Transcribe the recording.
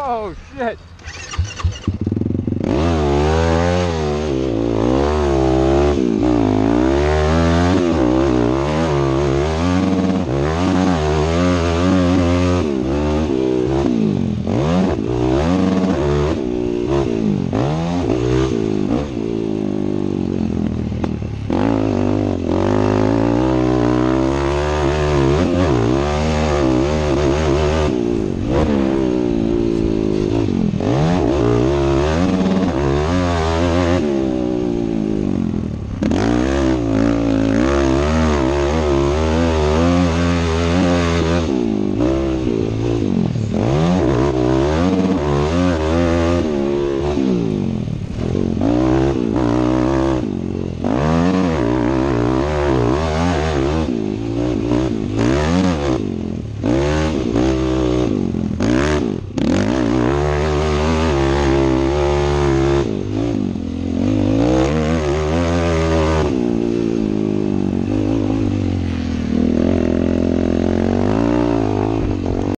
Oh shit!